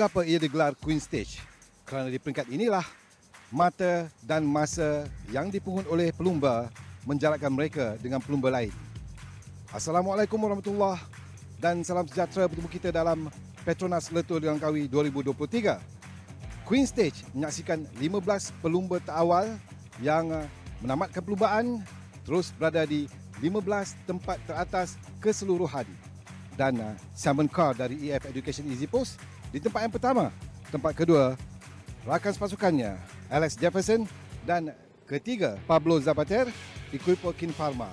Mengapa ia digelar Queen Stage? Kerana di peringkat inilah mata dan masa yang dipungut oleh pelumba menjarakkan mereka dengan pelumba lain. Assalamualaikum warahmatullahi dan salam sejahtera bertemu kita dalam Petronas Letur Langkawi 2023. Queen Stage menyaksikan 15 pelumba terawal yang menamatkan perlumbaan terus berada di 15 tempat teratas keseluruhan. Dan uh, Simon Carr dari EF Education Easy Post di tempat yang pertama. Tempat kedua, rakan sepasukannya Alex Jefferson dan ketiga Pablo Zapater di Kuipo Pharma.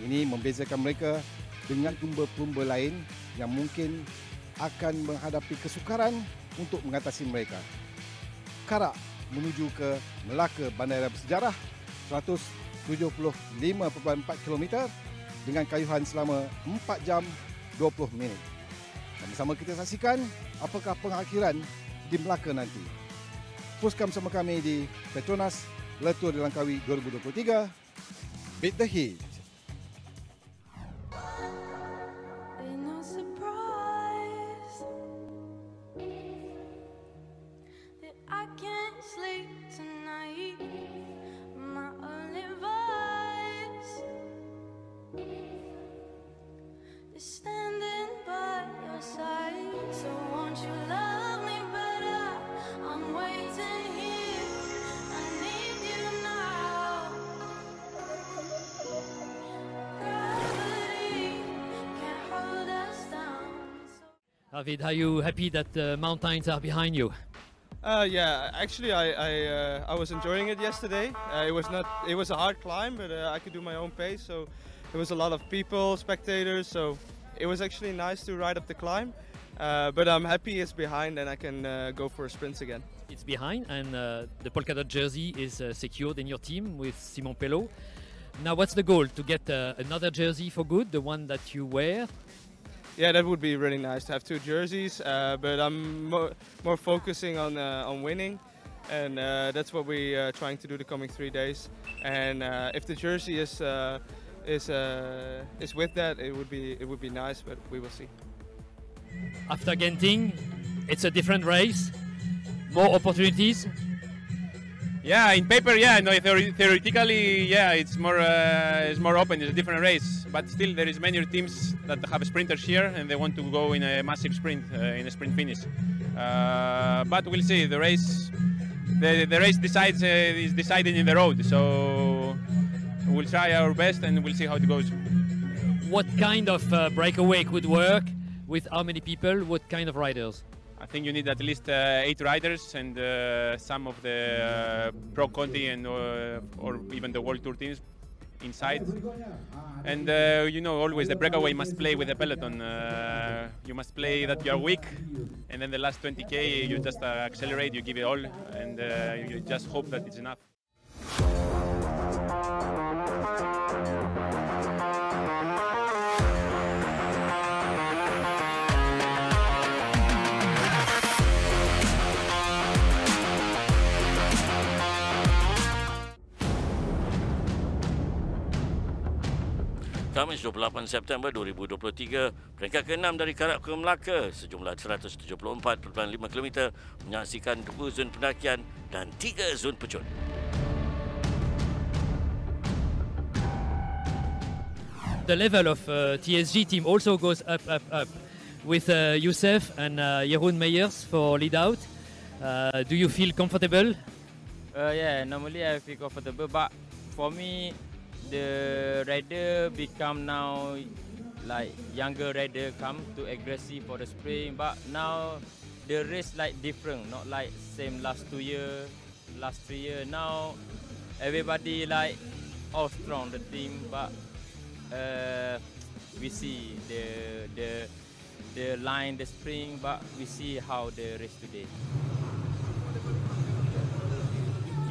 Ini membezakan mereka dengan pelumba-pelumba lain yang mungkin akan menghadapi kesukaran untuk mengatasi mereka. Karak menuju ke Melaka Bandara Bersejarah 175.4 km dengan kayuhan selama 4 jam 20 minit. Sama-sama kita saksikan apakah pengakhiran di Melaka nanti. Teruskan bersama kami di Petronas Letur di Langkawi 2023. Beat the Heat. David, are you happy that the mountains are behind you? Uh, yeah, actually, I I, uh, I was enjoying it yesterday. Uh, it was not it was a hard climb, but uh, I could do my own pace. So there was a lot of people, spectators. So it was actually nice to ride up the climb. Uh, but I'm happy it's behind and I can uh, go for sprints again. It's behind, and the polka dot jersey is secured in your team with Simon Pelot. Now, what's the goal? To get another jersey for good, the one that you wear yeah, that would be really nice to have two jerseys. Uh, but I'm mo more focusing on uh, on winning, and uh, that's what we're uh, trying to do the coming three days. And uh, if the jersey is uh, is is with that, it would be it would be nice. But we will see. After Genting, it's a different race, more opportunities. Yeah, in paper, yeah, no, theor theoretically, yeah, it's more uh, it's more open. It's a different race, but still there is many teams that have sprinters here and they want to go in a massive sprint, uh, in a sprint finish. Uh, but we'll see. The race, the, the race decides uh, is decided in the road. So we'll try our best and we'll see how it goes. What kind of uh, breakaway could work with how many people? What kind of riders? I think you need at least uh, eight riders and uh, some of the uh, Pro Conti and uh, or even the World Tour teams inside. And uh, you know, always the breakaway must play with the peloton. You must play that you are weak, and then the last 20k you just accelerate, you give it all, and you just hope that it's enough. Khamis 28 September 2023, peringkat ke-6 dari Karak ke Melaka sejumlah 174.5 km menyaksikan dua zon pendakian dan tiga zon pecut. The level of uh, TSG team also goes up, up, up with uh, Youssef and uh, Jeroen Meyers for lead out. Uh, do you feel comfortable? Uh, yeah, normally I feel comfortable, but for me, the rider become now like younger rider come to aggressive for the spring but now the race like different. Not like same last two year last three year. Now everybody like all strong the team but uh, we see the the the line the spring but we see how the race today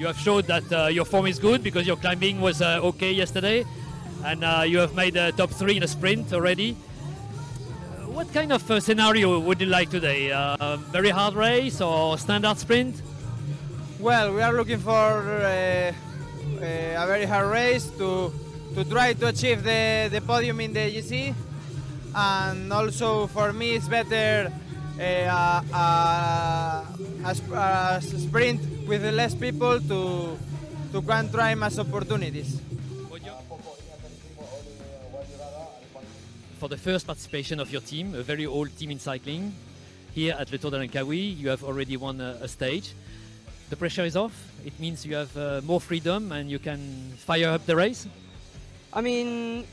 you have showed that uh, your form is good because your climbing was uh, okay yesterday and uh, you have made a top three in a sprint already. What kind of uh, scenario would you like today? Uh, very hard race or standard sprint? Well, we are looking for uh, a very hard race to to try to achieve the, the podium in the GC and also for me it's better a, a, a, a sprint with less people to to can try mass opportunities. For the first participation of your team, a very old team in cycling, here at Le Tour de Langkawi, you have already won a, a stage. The pressure is off. It means you have uh, more freedom and you can fire up the race. I mean,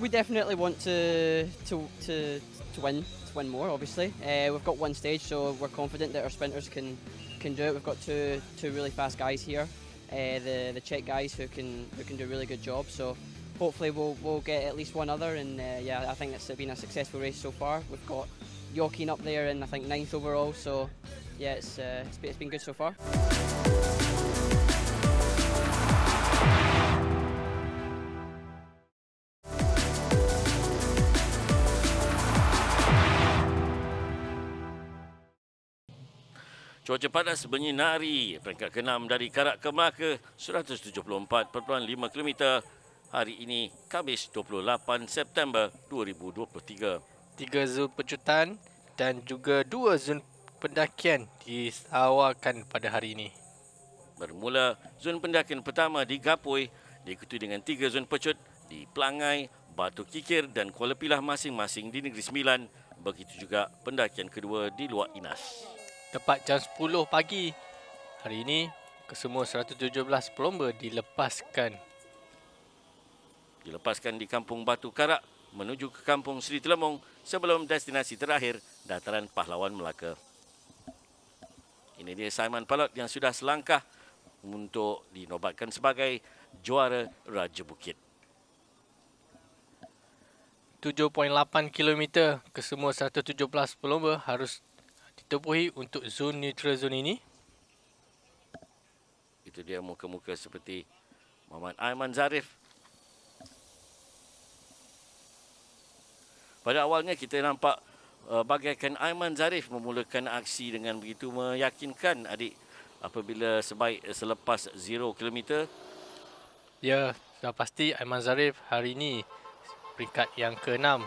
we definitely want to to to, to win to win more. Obviously, uh, we've got one stage, so we're confident that our sprinters can can do it. We've got two two really fast guys here, uh, the the Czech guys who can who can do a really good job. So hopefully we'll we'll get at least one other. And uh, yeah, I think it's been a successful race so far. We've got Joaquin up there, and I think ninth overall. So yeah, it's uh, it's, it's been good so far. Cuaca panas menyinari peringkat ke-6 dari Karak ke Melaka 174.5 km hari ini Khamis 28 September 2023. Tiga zon pecutan dan juga dua zon pendakian diawalkan pada hari ini. Bermula zon pendakian pertama di Gapoi diikuti dengan tiga zon pecut di Pelangai, Batu Kikir dan Kuala Pilah masing-masing di Negeri Sembilan. Begitu juga pendakian kedua di Luar Inas. Tepat jam 10 pagi hari ini kesemua 117 pelomba dilepaskan. Dilepaskan di Kampung Batu Karak menuju ke Kampung Seri Telemong sebelum destinasi terakhir Dataran Pahlawan Melaka. Ini dia Simon Palot yang sudah selangkah untuk dinobatkan sebagai juara Raja Bukit. 7.8 km kesemua 117 pelomba harus ditepuhi untuk zon neutral zon ini. Itu dia muka-muka seperti Muhammad Aiman Zarif. Pada awalnya kita nampak uh, bagaikan Aiman Zarif memulakan aksi dengan begitu meyakinkan adik apabila sebaik uh, selepas 0 km. Ya, sudah pasti Aiman Zarif hari ini peringkat yang ke-6.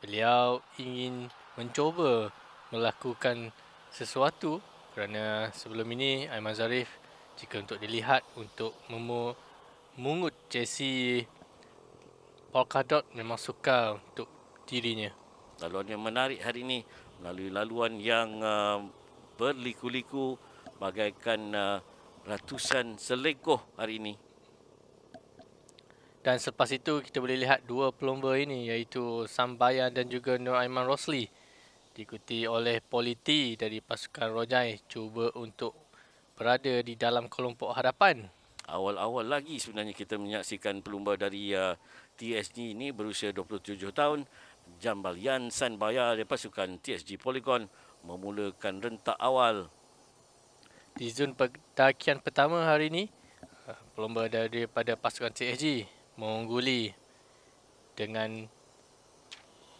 Beliau ingin mencuba melakukan sesuatu kerana sebelum ini Aiman Zarif jika untuk dilihat untuk memungut jersey polka dot memang suka untuk dirinya. Laluan yang menarik hari ini melalui laluan yang uh, berliku-liku bagaikan uh, ratusan selekoh hari ini. Dan selepas itu kita boleh lihat dua pelomba ini iaitu Sambaya dan juga Nur Aiman Rosli diikuti oleh Politi dari pasukan Rojai cuba untuk berada di dalam kelompok hadapan. Awal-awal lagi sebenarnya kita menyaksikan pelumba dari uh, TSG ini berusia 27 tahun Jambalian Sanbaya dari pasukan TSG Polygon memulakan rentak awal. Di zon pendakian pertama hari ini, pelomba daripada pasukan TSG mengungguli dengan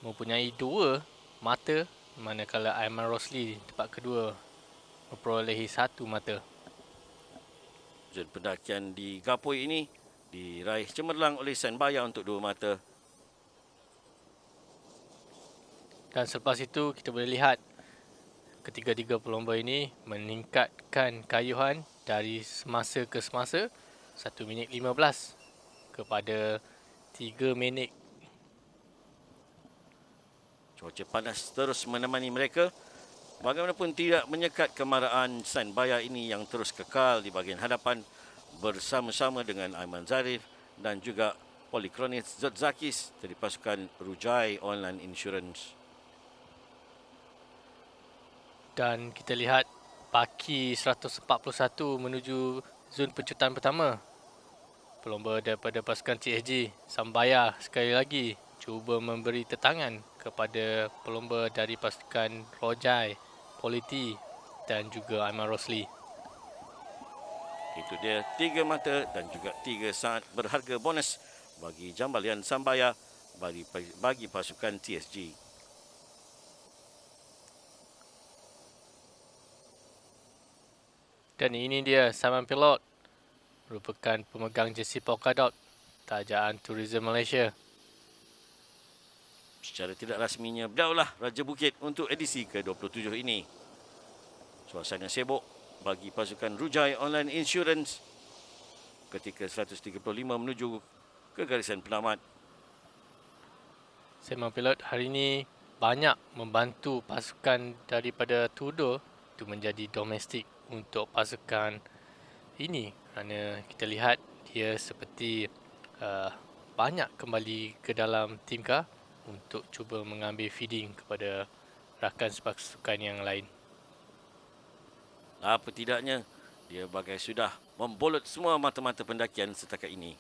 mempunyai dua mata manakala Aiman Rosli tempat kedua memperolehi satu mata. Zon pendakian di Gapoi ini diraih cemerlang oleh Sanbaya untuk dua mata. Dan selepas itu kita boleh lihat ketiga-tiga pelomba ini meningkatkan kayuhan dari semasa ke semasa 1 minit 15 kepada 3 minit. Cuaca panas terus menemani mereka. Bagaimanapun tidak menyekat kemarahan Sanbaya ini yang terus kekal di bahagian hadapan bersama-sama dengan Aiman Zarif dan juga Polikronis Zotzakis dari pasukan Rujai Online Insurance. Dan kita lihat Paki 141 menuju zon pecutan pertama. Pelomba daripada pasukan TSG, Sambaya sekali lagi cuba memberi tetangan kepada pelomba dari pasukan Rojai, Politi dan juga Aiman Rosli. Itu dia tiga mata dan juga tiga saat berharga bonus bagi Jambalian Sambaya bagi, bagi pasukan TSG. Dan ini dia Simon Pilot merupakan pemegang jersey Polkadot Kerajaan Tourism Malaysia. Secara tidak rasminya, beliaulah Raja Bukit untuk edisi ke-27 ini. Suasana sibuk bagi pasukan Rujai Online Insurance ketika 135 menuju ke garisan penamat. Sembang pilot hari ini banyak membantu pasukan daripada Tudor itu menjadi domestik untuk pasukan ini kerana kita lihat dia seperti uh, banyak kembali ke dalam tim kah untuk cuba mengambil feeding kepada rakan pasukan yang lain. Apa tidaknya, dia bagai sudah membolot semua mata-mata pendakian setakat ini.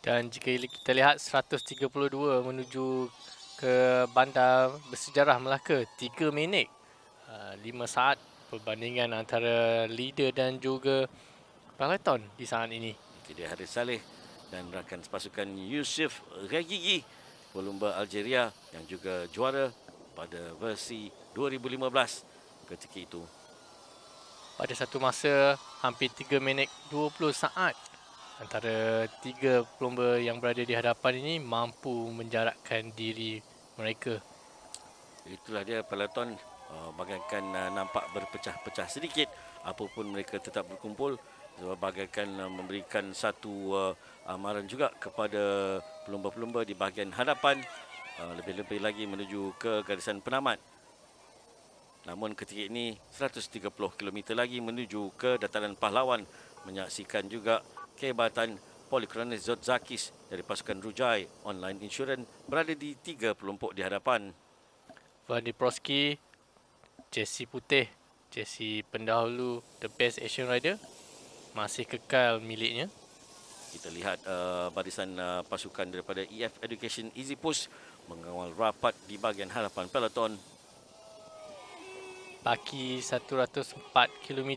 Dan jika kita lihat 132 menuju ke bandar bersejarah Melaka 3 minit 5 uh, saat perbandingan antara leader dan juga peloton di saat ini. Itu dia Haris Saleh dan rakan pasukan Yusuf Regigi Pelumba Algeria yang juga juara pada versi 2015 ketika itu. Pada satu masa hampir 3 minit 20 saat antara tiga pelumba yang berada di hadapan ini mampu menjarakkan diri mereka. Itulah dia peloton uh, bagaikan uh, nampak berpecah-pecah sedikit apapun mereka tetap berkumpul bagaikan uh, memberikan satu uh, amaran juga kepada pelumba-pelumba di bahagian hadapan uh, lebih-lebih lagi menuju ke garisan penamat. Namun ketika ini 130 km lagi menuju ke dataran pahlawan menyaksikan juga kehebatan Polikronis Zotzakis dari pasukan Rujai Online Insurance berada di tiga pelompok di hadapan. Vandi Proski, Jesse Putih, Jesse pendahulu The Best Asian Rider masih kekal miliknya. Kita lihat uh, barisan uh, pasukan daripada EF Education Easy Push mengawal rapat di bahagian hadapan peloton. Baki 104 km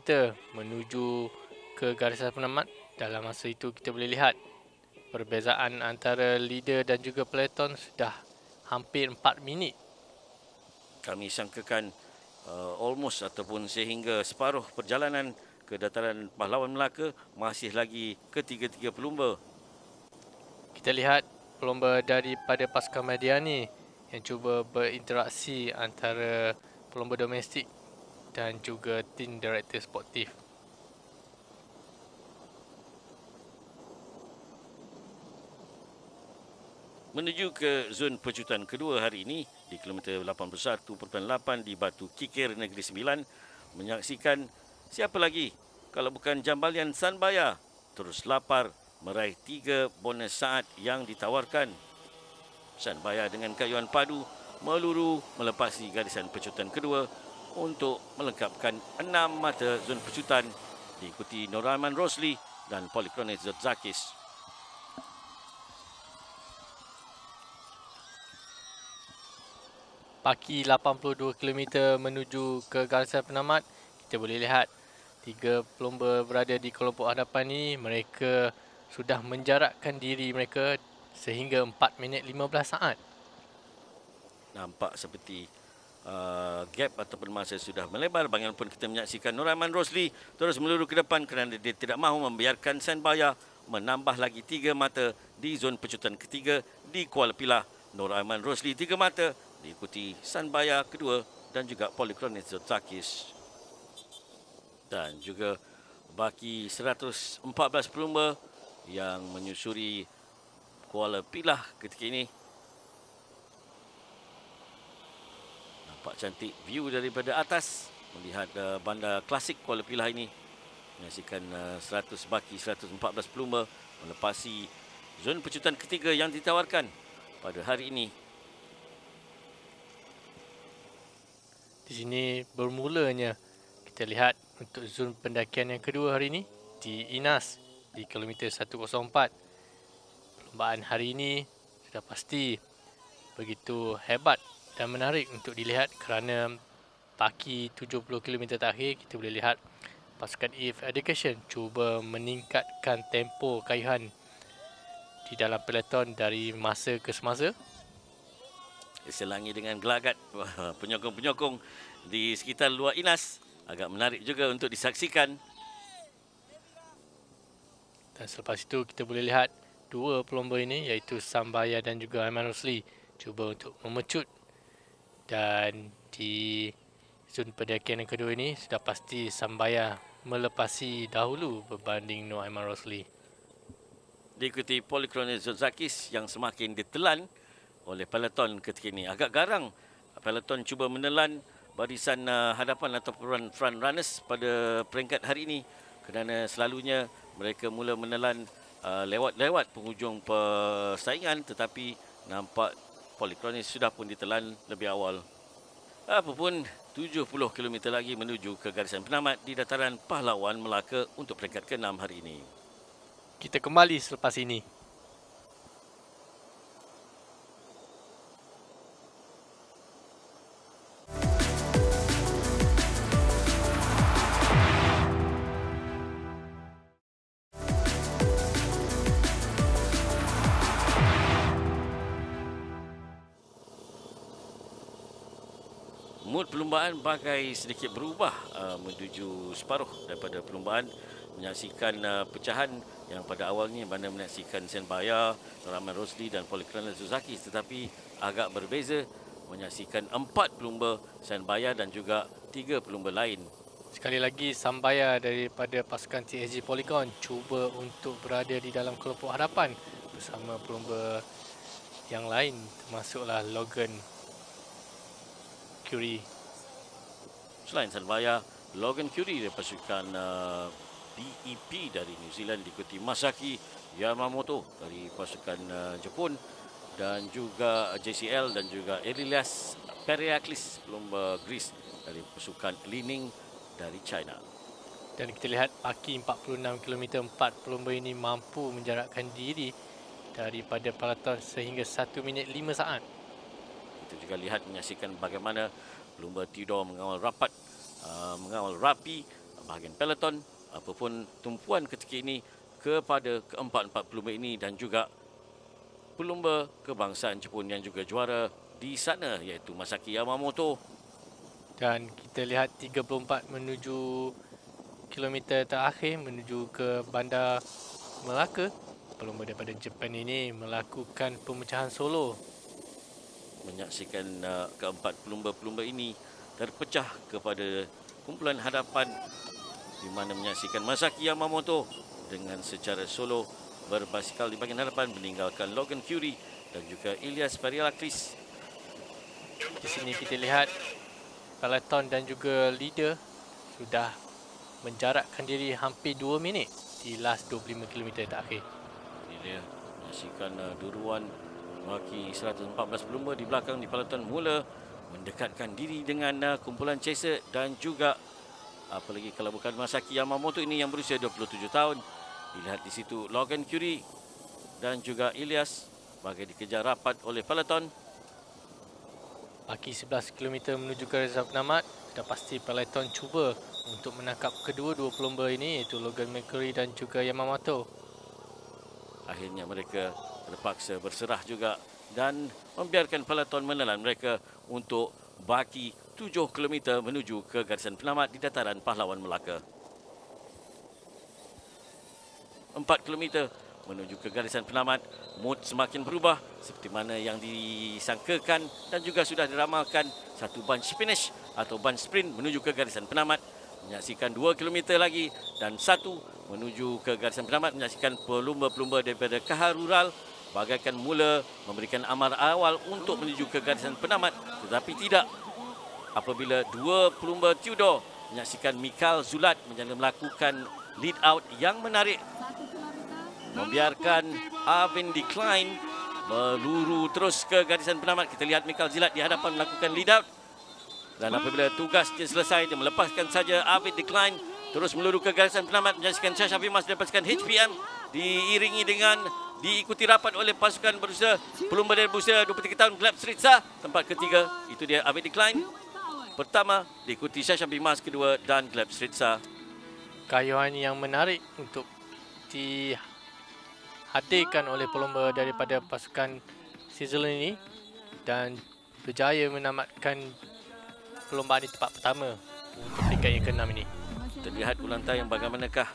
menuju ke garisan penamat dalam masa itu kita boleh lihat perbezaan antara leader dan juga peloton sudah hampir 4 minit. Kami sangkakan uh, almost ataupun sehingga separuh perjalanan ke dataran pahlawan Melaka masih lagi ketiga-tiga pelumba. Kita lihat pelumba daripada pasukan Madiani yang cuba berinteraksi antara pelumba domestik dan juga tim director sportif. menuju ke zon pecutan kedua hari ini di kilometer 81.8 di Batu Kikir Negeri Sembilan menyaksikan siapa lagi kalau bukan Jambalian Sanbaya terus lapar meraih tiga bonus saat yang ditawarkan. Sanbaya dengan kayuan padu meluru melepasi garisan pecutan kedua untuk melengkapkan enam mata zon pecutan diikuti Noraman Rosli dan Polikronis Zotzakis. Paki 82 km menuju ke garisan penamat, kita boleh lihat tiga pelumba berada di kelompok hadapan ini, mereka sudah menjarakkan diri mereka sehingga 4 minit 15 saat. Nampak seperti uh, gap ataupun masa sudah melebar. Bagaimanapun kita menyaksikan Nuraman Rosli terus meluru ke depan kerana dia tidak mahu membiarkan Sanbaya menambah lagi tiga mata di zon pecutan ketiga di Kuala Pilah. Nuraman Rosli tiga mata diikuti Sanbaya kedua dan juga Polikronis Zotakis. Dan juga baki 114 pelumba yang menyusuri Kuala Pilah ketika ini. Nampak cantik view daripada atas melihat uh, bandar klasik Kuala Pilah ini. Menyaksikan uh, 100 baki 114 pelumba melepasi zon pecutan ketiga yang ditawarkan pada hari ini Di sini bermulanya kita lihat untuk zon pendakian yang kedua hari ini di Inas di kilometer 104. Perlombaan hari ini sudah pasti begitu hebat dan menarik untuk dilihat kerana pagi 70 km terakhir kita boleh lihat pasukan EF Education cuba meningkatkan tempo kayuhan di dalam peloton dari masa ke semasa diselangi dengan gelagat penyokong-penyokong di sekitar luar Inas. Agak menarik juga untuk disaksikan. Dan selepas itu kita boleh lihat dua pelomba ini iaitu Sambaya dan juga Aiman Rosli cuba untuk memecut dan di zon pendakian yang kedua ini sudah pasti Sambaya melepasi dahulu berbanding Noah Aiman Rosli. Diikuti Polychronis Zozakis yang semakin ditelan oleh peloton ketika ini. Agak garang peloton cuba menelan barisan uh, hadapan atau front, runners pada peringkat hari ini kerana selalunya mereka mula menelan uh, lewat-lewat penghujung persaingan tetapi nampak Polychronis sudah pun ditelan lebih awal. Apapun 70 km lagi menuju ke garisan penamat di dataran Pahlawan Melaka untuk peringkat ke-6 hari ini. Kita kembali selepas ini. Perlumbaan bagai sedikit berubah uh, menuju separuh daripada perlumbaan menyaksikan uh, pecahan yang pada awalnya mana menyaksikan Senbaya, Rahman Rosli dan Polykrana Zuzaki tetapi agak berbeza menyaksikan empat pelumba Senbaya dan juga tiga pelumba lain. Sekali lagi Sambaya daripada pasukan TSG Polygon cuba untuk berada di dalam kelompok hadapan bersama pelumba yang lain termasuklah Logan Curie. Selain Sanbaya, Logan Curie dari pasukan uh, BEP dari New Zealand diikuti Masaki Yamamoto dari pasukan uh, Jepun dan juga JCL dan juga Elias Periaklis pelumba Greece dari pasukan Lining dari China. Dan kita lihat paki 46 km 4 pelumba ini mampu menjarakkan diri daripada peloton sehingga 1 minit 5 saat. Kita juga lihat menyaksikan bagaimana pelumba Tudor mengawal rapat, uh, mengawal rapi bahagian peloton apapun tumpuan ketika ini kepada keempat-empat pelumba ini dan juga pelumba kebangsaan Jepun yang juga juara di sana iaitu Masaki Yamamoto. Dan kita lihat 34 menuju kilometer terakhir menuju ke bandar Melaka. Pelumba daripada Jepun ini melakukan pemecahan solo menyaksikan uh, keempat pelumba-pelumba ini terpecah kepada kumpulan hadapan di mana menyaksikan Masaki Yamamoto dengan secara solo berbasikal di bahagian hadapan meninggalkan Logan Curie dan juga Ilyas Perialaklis. Di sini kita lihat peloton dan juga leader sudah menjarakkan diri hampir 2 minit di last 25 km terakhir. Ini dia menyaksikan uh, duruan Maki 114 pelumba di belakang di peloton mula mendekatkan diri dengan uh, kumpulan chaser dan juga apalagi kalau bukan Masaki Yamamoto ini yang berusia 27 tahun. Dilihat di situ Logan Curie dan juga Ilyas bagi dikejar rapat oleh peloton. Pagi 11 km menuju ke rezerv penamat, dah pasti peloton cuba untuk menangkap kedua-dua pelumba ini iaitu Logan Mercury dan juga Yamamoto. Akhirnya mereka terpaksa berserah juga dan membiarkan peloton menelan mereka untuk baki 7 km menuju ke garisan penamat di dataran Pahlawan Melaka. 4 km menuju ke garisan penamat, mood semakin berubah seperti mana yang disangkakan dan juga sudah diramalkan satu bunch finish atau bunch sprint menuju ke garisan penamat menyaksikan 2 km lagi dan satu menuju ke garisan penamat menyaksikan pelumba-pelumba daripada Kahar Rural bagaikan mula memberikan amar awal untuk menuju ke garisan penamat tetapi tidak. Apabila dua pelumba Tudor menyaksikan Mikal Zulat menjadi melakukan lead out yang menarik membiarkan Arvin Decline meluru terus ke garisan penamat. Kita lihat Mikal Zulat di hadapan melakukan lead out. Dan apabila tugas dia selesai dia melepaskan saja Arvin Decline terus meluru ke garisan penamat menyaksikan Shasha Fimas melepaskan HPM diiringi dengan diikuti rapat oleh pasukan berusia pelumba dari berusia 23 tahun Gleb Sritsa. Tempat ketiga itu dia Avid Decline. Pertama diikuti Shasha Bimas kedua dan Gleb Sritsa. Kayuhan yang menarik untuk dihadirkan oleh pelumba daripada pasukan Sizzle ini dan berjaya menamatkan perlumbaan di tempat pertama untuk peringkat yang ke-6 ini. Terlihat ulantai yang bagaimanakah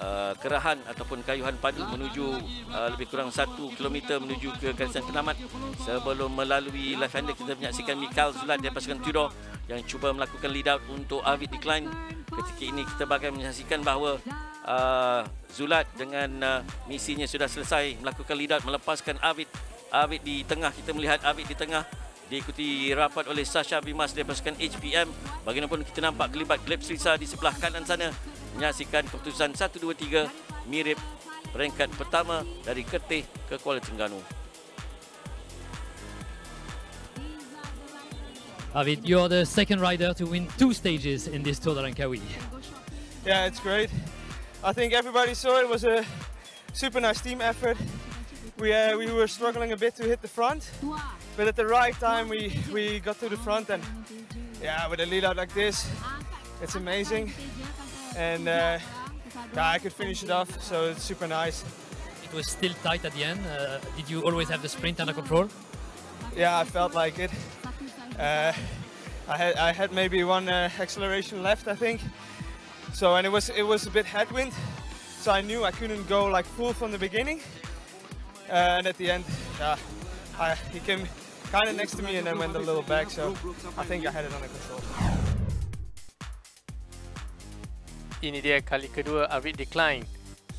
uh, kerahan ataupun kayuhan padu menuju uh, lebih kurang 1 km menuju ke garisan penamat. Sebelum melalui left hander kita menyaksikan Mikael Zulat dari pasukan Tudor yang cuba melakukan lead out untuk Avid Decline. Ketika ini kita bakal menyaksikan bahawa uh, Zulat dengan uh, misinya sudah selesai melakukan lead out melepaskan Avid Avid di tengah kita melihat Avid di tengah. Diikuti rapat oleh Sasha Bimas dari pasukan HPM. Bagaimanapun kita nampak kelibat Gleb Srisa di sebelah kanan sana menyaksikan keputusan 1 2 3 mirip peringkat pertama dari Kertih ke Kuala Terengganu. Avid, you're the second rider to win two stages in this Tour de Langkawi. Yeah, it's great. I think everybody saw it was a super nice team effort. We, uh, we were struggling a bit to hit the front, but at the right time we, we got to the front and yeah, with a lead out like this, it's amazing. And uh, yeah, I could finish it off, so it's super nice. It was still tight at the end. Uh, did you always have the sprint under control? Yeah, I felt like it. Uh, I had I had maybe one uh, acceleration left, I think. So and it was it was a bit headwind, so I knew I couldn't go like full from the beginning. Uh, and at the end, yeah, I, he came kind of next to me and then went a little back. So I think I had it under control. Ini dia kali kedua Avid Decline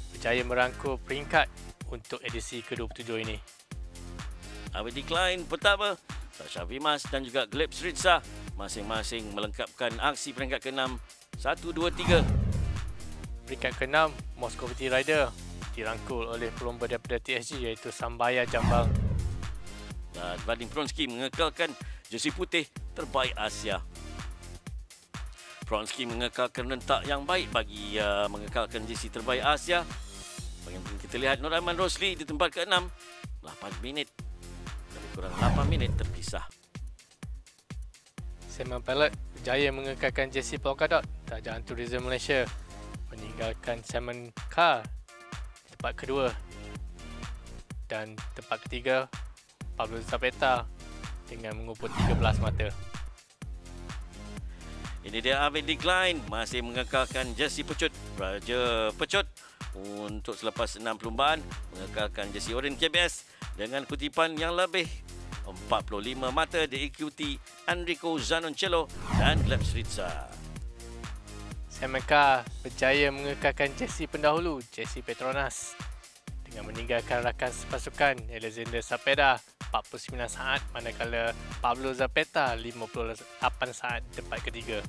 berjaya merangkul peringkat untuk edisi ke-27 ini. Avid Decline pertama, Sasha Vimas dan juga Gleb Sritsa masing-masing melengkapkan aksi peringkat ke-6 1 2 3. Peringkat ke-6 Moscovity Rider dirangkul oleh pelumba daripada TSG iaitu Sambaya Jambal. Dan Vadim Pronsky mengekalkan jersey putih terbaik Asia. Pronsky mengekalkan rentak yang baik bagi uh, mengekalkan jersey terbaik Asia. Bagaimana kita lihat Nur Aiman Rosli di tempat ke-6 8 minit lebih kurang 8 minit terpisah. Simon Pellet berjaya mengekalkan jersey Polkadot Kerajaan Tourism Malaysia meninggalkan Simon Carr di tempat kedua dan tempat ketiga Pablo Zapeta dengan mengumpul 13 mata. Ini dia Avid Decline. Masih mengekalkan jersey pecut Raja Pecut. Untuk selepas 6 perlumbaan mengekalkan jersey Orient KBS dengan kutipan yang lebih. 45 mata diikuti Enrico Zanoncello dan Gleb Sritza. Simon Carr berjaya mengekalkan jersey pendahulu jersey Petronas. Dengan meninggalkan rakan sepasukan Alexander Zapeta 49 saat manakala Pablo Zapeta 58 saat tempat ketiga.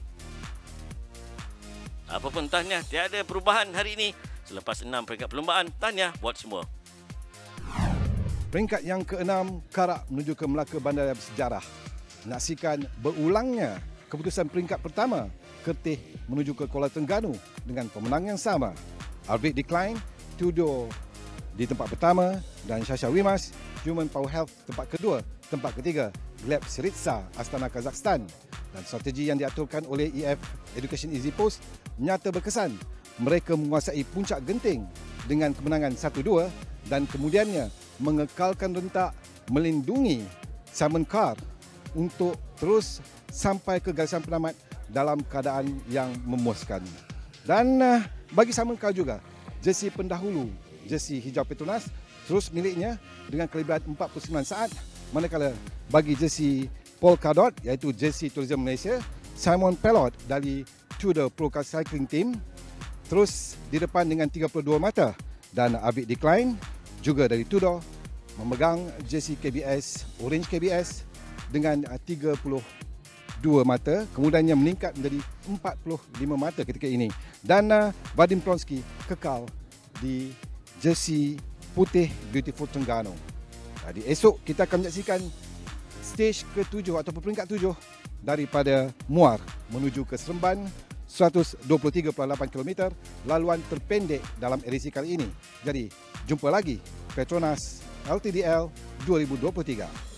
Apapun tahniah, tiada perubahan hari ini. Selepas enam peringkat perlumbaan, tahniah buat semua. Peringkat yang ke-6 Karak menuju ke Melaka Bandar yang bersejarah. Menyaksikan berulangnya keputusan peringkat pertama Kertih menuju ke Kuala Terengganu dengan pemenang yang sama. Arvid Decline, Tudor di tempat pertama dan Shasha Wimas, Human Power Health tempat kedua. Tempat ketiga, Gleb Siritsa, Astana Kazakhstan. Dan strategi yang diaturkan oleh EF Education Easy Post nyata berkesan. Mereka menguasai puncak genting dengan kemenangan 1-2 dan kemudiannya mengekalkan rentak melindungi Simon Carr untuk terus sampai ke garisan penamat dalam keadaan yang memuaskan. Dan uh, bagi Simon Carr juga, jersey pendahulu jersey hijau Petronas terus miliknya dengan kelebihan 49 saat manakala bagi jersey Polkadot iaitu jersey Tourism Malaysia Simon Pelot dari Tudor Pro Cycling Team terus di depan dengan 32 mata dan Avid Decline juga dari Tudor memegang jersey KBS Orange KBS dengan 32 mata kemudiannya meningkat menjadi 45 mata ketika ini. Dan uh, Vadim Pronsky kekal di jersey putih Beautiful Terengganu. Jadi esok kita akan menyaksikan stage ke-7 atau peringkat 7 daripada Muar menuju ke Seremban 123.8 km laluan terpendek dalam edisi kali ini. Jadi jumpa lagi Petronas LTDL 2023.